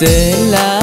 sẽ là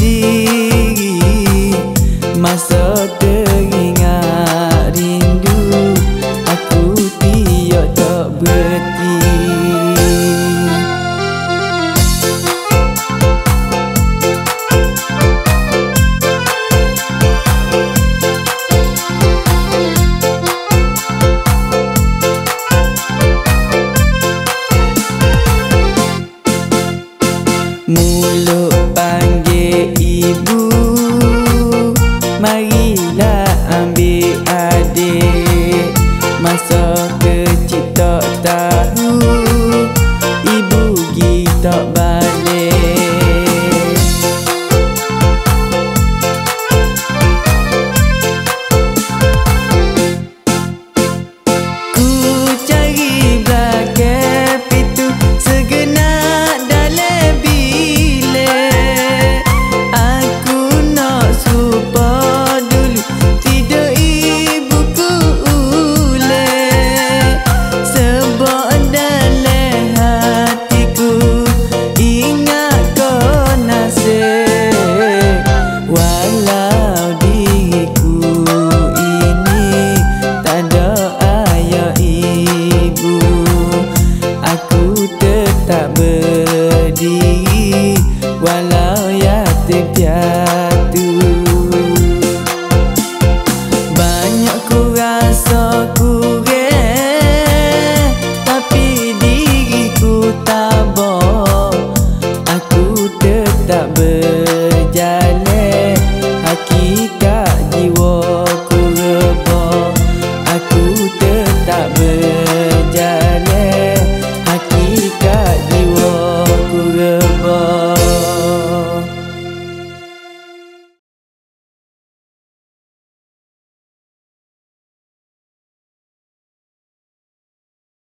janji Masa teringat rindu Aku tiada tak berhenti Mulut